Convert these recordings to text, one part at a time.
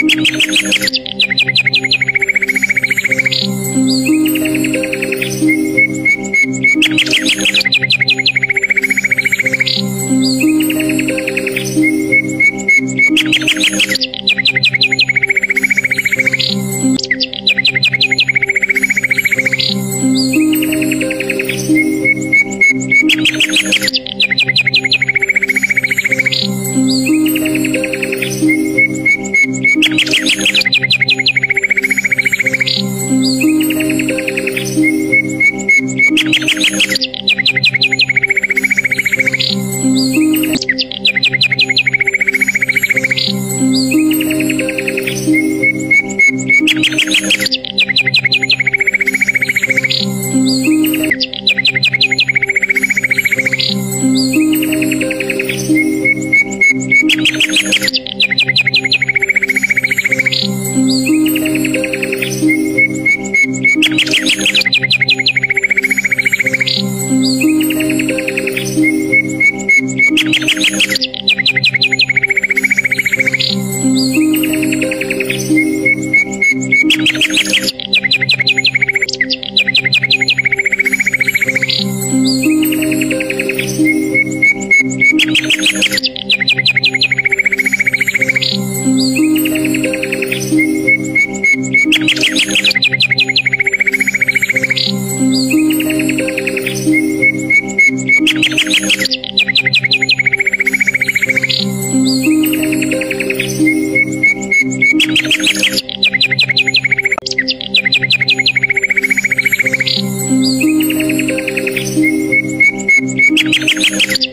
Música Thank you. Thank you.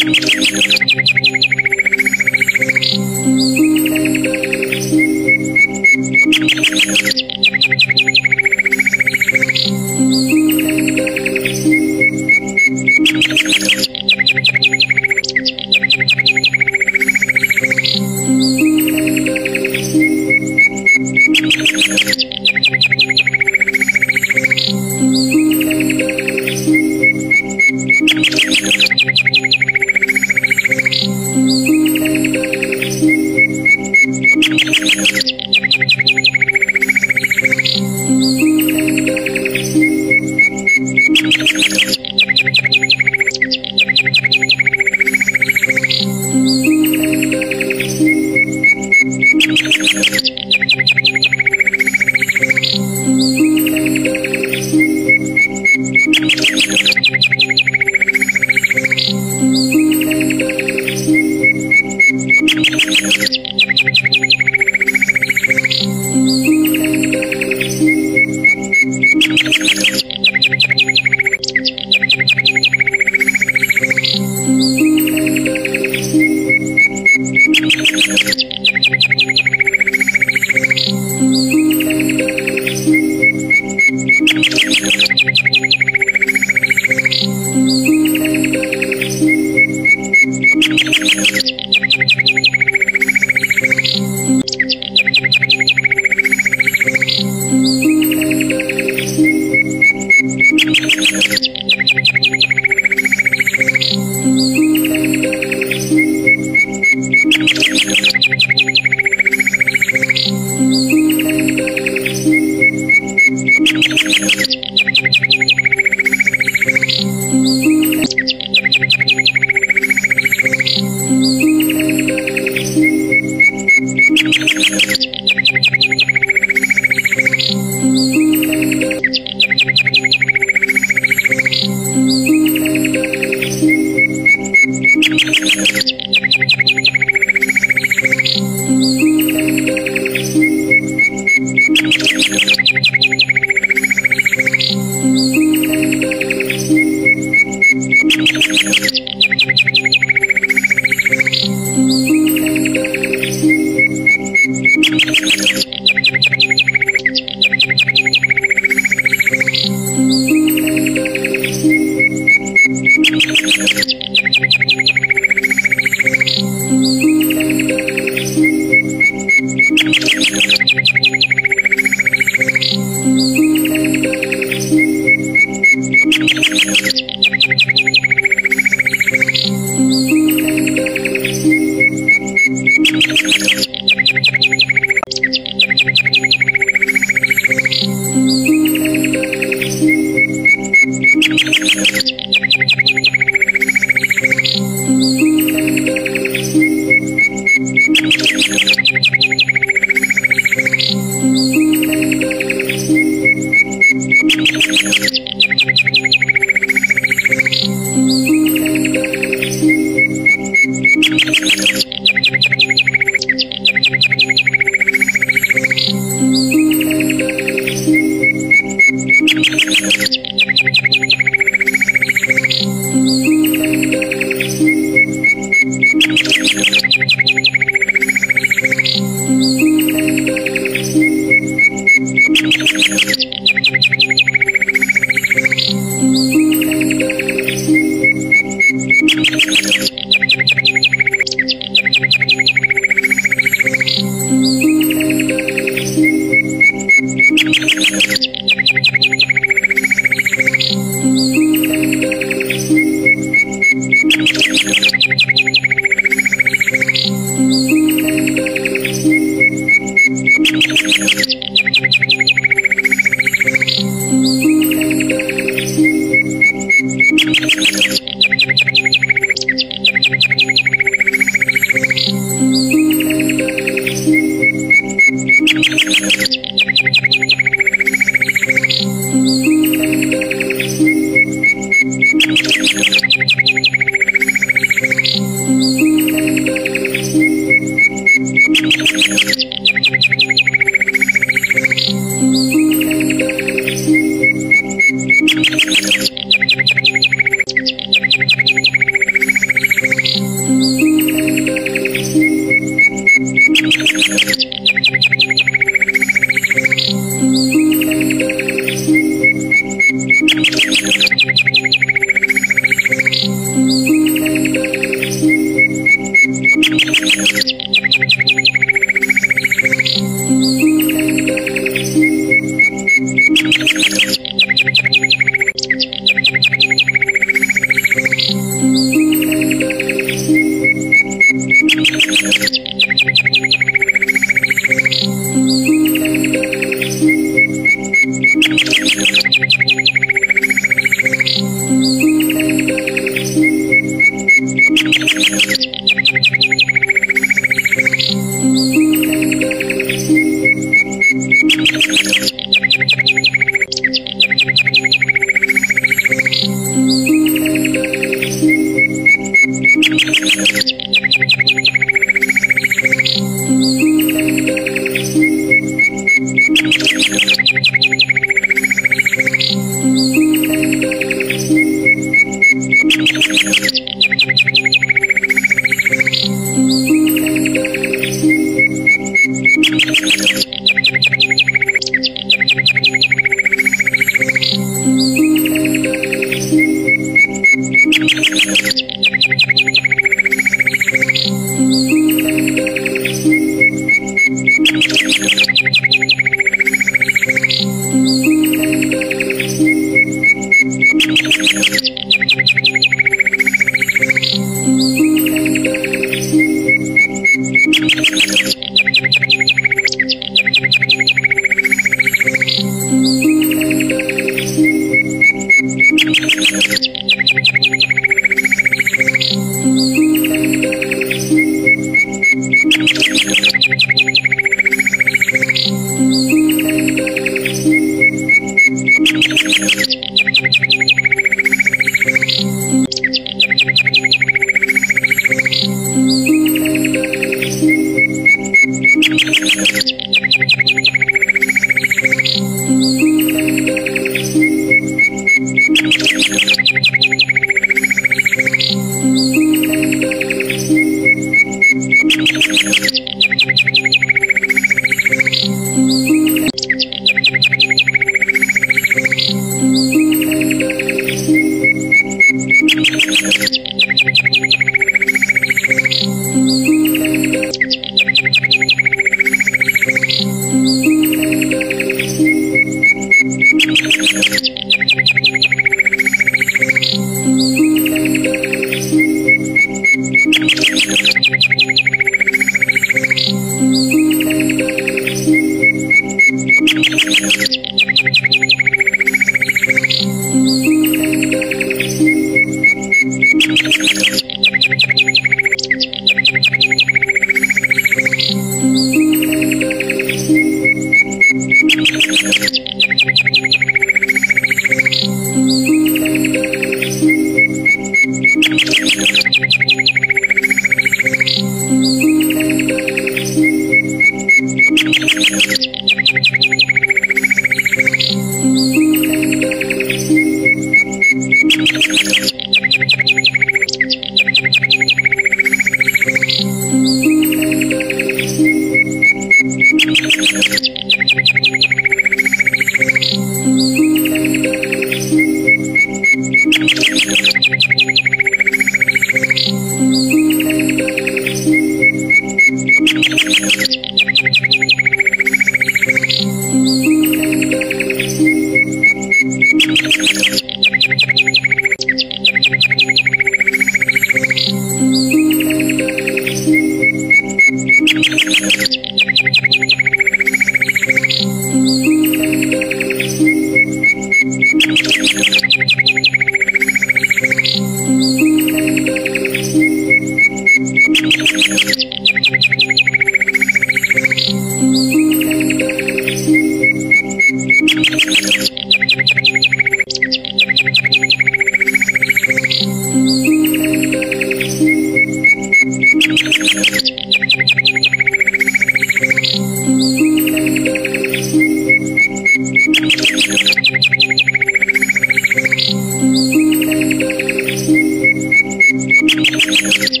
Thank you.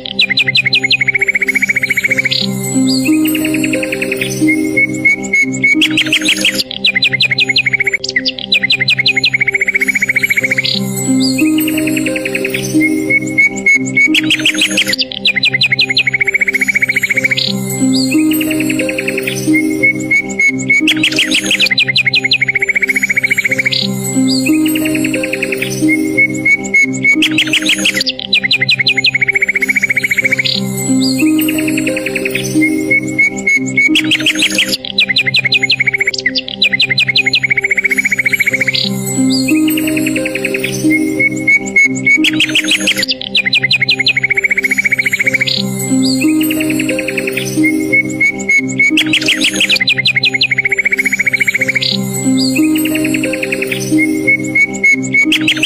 Música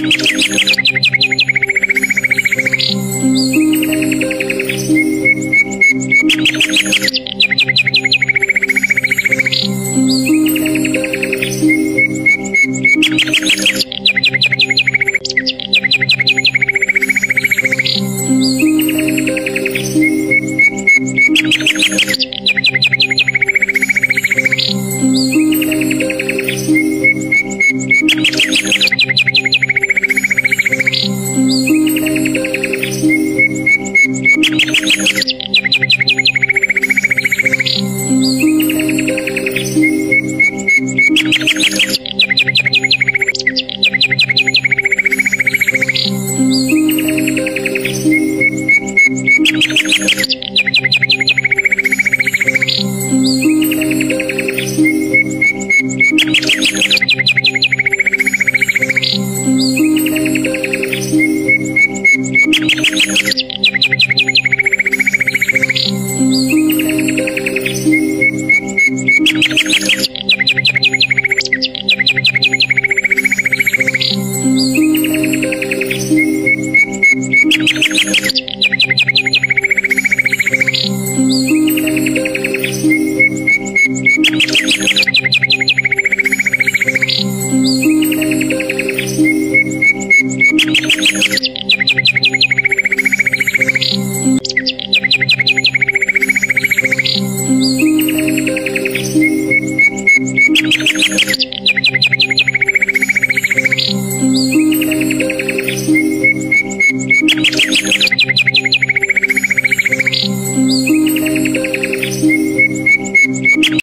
Música